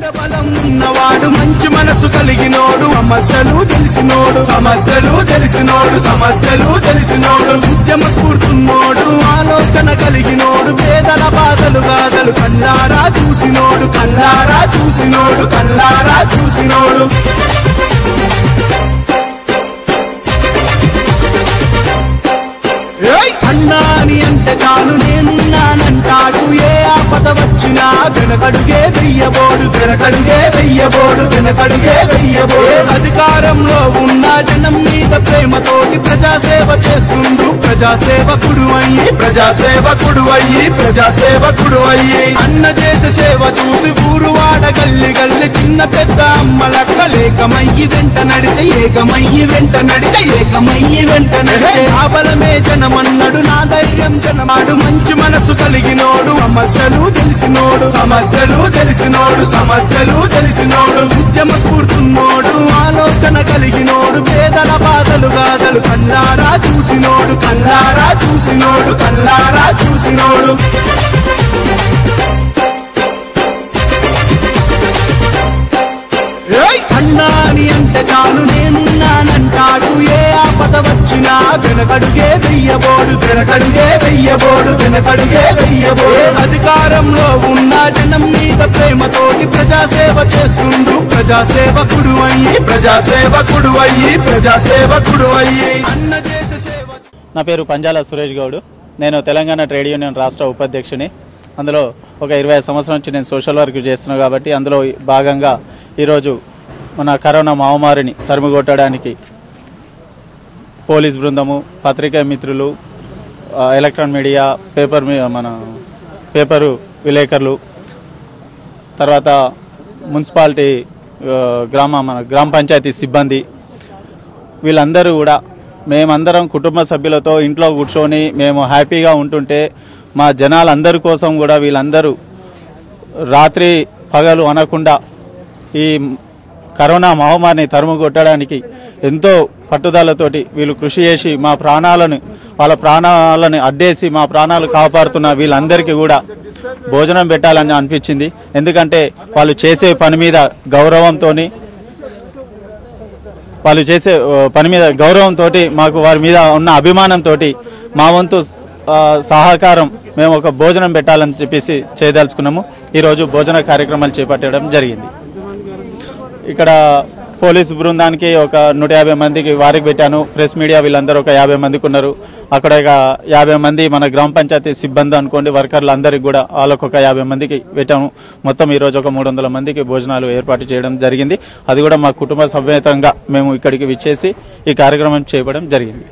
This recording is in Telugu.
బలం ఉన్నవాడు మంచి మనసు కలిగినోడు సమస్యలు తెలిసినోడు సమస్యలు తెలిసినోడు సమస్యలు తెలిసినోడు ఉద్యమ స్ఫూర్తున్నోడు ఆలోచన కలిగినోడు పేదల బాధలు గాథలు కల్లారా చూసినోడు కల్లారా చూసినోడు కల్లారా చూసినోడు. అన్నాని అంటే చాలు నేనున్నానంటాడు ఏ ఆపద వచ్చినా వెనకడుగే వెయ్యబోడు వెనకడుగే వెయ్యబోడు వెనకడుగే వెయ్యబోడు. అధికారంలో ఉన్న జనం మీద ప్రేమతోటి ప్రజాసేవ చేస్తుండు. ప్రజాసేవకుడు అయ్యి ప్రజాసేవకుడు అయ్యి ప్రజాసేవకుడు అయ్యి. అన్న చేసే సేవ చూసి ఊరు వాడ గల్లి గల్లి చిన్న పెద్ద అమ్మలక్క లేకమయ్యి వెంట నడితే ఏకమయ్యి వెంట నడితే ఏకమయ్యి వెంట నడితే ఆ బలమే జనమన్నడు నా ధైర్యం జనమాడు. మంచి మనసు కలిగినోడు సమస్యలు తెలిసినోడు సమస్యలు తెలిసినోడు సమస్యలు తెలిసినోడు. ఉద్యమ స్ఫూర్తున్నోడు ఆలోచన కలిగినోడు పేదల గాథలు గాథలు కన్నారా చూసినోడు కన్నారా చూసినోడు కన్నారా చూసినోడు. కన్నాని అంటే చాలునే వచ్చినా వెనకడుగే వెయ్యబోడు వెనకడుగే వెయ్యబోడు వెనకడుగే వెయ్యబోడు. అధికారంలో ఉన్న జనం మీద ప్రేమతోటి ప్రజాసేవ చేస్తుండు. ప్రజాసేవకుడు అయ్యి ప్రజాసేవకుడు అయ్యి ప్రజాసేవకుడు అయ్యి. అన్న చేసే సేవ నా పేరు పంజాల సురేష్ గౌడ్. నేను తెలంగాణ ట్రేడ్ యూనియన్ రాష్ట్ర ఉపాధ్యక్షుని. అందులో ఒక ఇరవై సంవత్సరం నుంచి నేను సోషల్ వర్క్ చేస్తున్నాను కాబట్టి అందులో భాగంగా ఈరోజు మన కరోనా మహమ్మారిని తరుముగొట్టడానికి పోలీస్ బృందము పత్రికా మిత్రులు ఎలక్ట్రాన్ మీడియా పేపర్ మీ- మన పేపరు విలేకరులు తర్వాత మున్సిపాలిటీ గ్రామ మన గ్రామ పంచాయతీ సిబ్బంది వీళ్ళందరూ కూడా మేమందరం కుటుంబ సభ్యులతో ఇంట్లో కూర్చొని మేము హ్యాపీగా ఉంటుంటే మా జనాలందరి కోసం కూడా వీళ్ళందరూ రాత్రి పగలు అనకుండా ఈ కరోనా మహమ్మారిని తరుముగొట్టడానికి ఎంతో పట్టుదలతోటి వీళ్ళు కృషి చేసి మా ప్రాణాలను వాళ్ళ ప్రాణాలను అడ్డేసి మా ప్రాణాలు కాపాడుతున్న వీళ్ళందరికీ కూడా భోజనం పెట్టాలని అనిపించింది. ఎందుకంటే వాళ్ళు చేసే పని మీద గౌరవంతోని వాళ్ళు చేసే పని మీద గౌరవంతో మాకు వారి మీద ఉన్న అభిమానంతో మా వంతు సహకారం మేము ఒక భోజనం పెట్టాలని చెప్పేసి చేయదలుచుకున్నాము. ఈరోజు భోజన కార్యక్రమాలు చేపట్టడం జరిగింది. ఇక్కడ పోలీస్ బృందానికి ఒక నూట యాభై మందికి వారికి పెట్టాను. ప్రెస్ మీడియా వీళ్ళందరూ ఒక యాభై మందికి ఉన్నారు. అక్కడ ఒక యాభై మంది మన గ్రామ పంచాయతీ సిబ్బంది అనుకోండి వర్కర్లు అందరికి కూడా వాళ్ళకు ఒక యాభై మందికి పెట్టాము మొత్తం ఈరోజు ఒక మూడు వందల మందికి భోజనాలు ఏర్పాటు చేయడం జరిగింది. అది కూడా మా కుటుంబ సమేతంగా మేము ఇక్కడికి విచ్చేసి ఈ కార్యక్రమం చేయడం జరిగింది.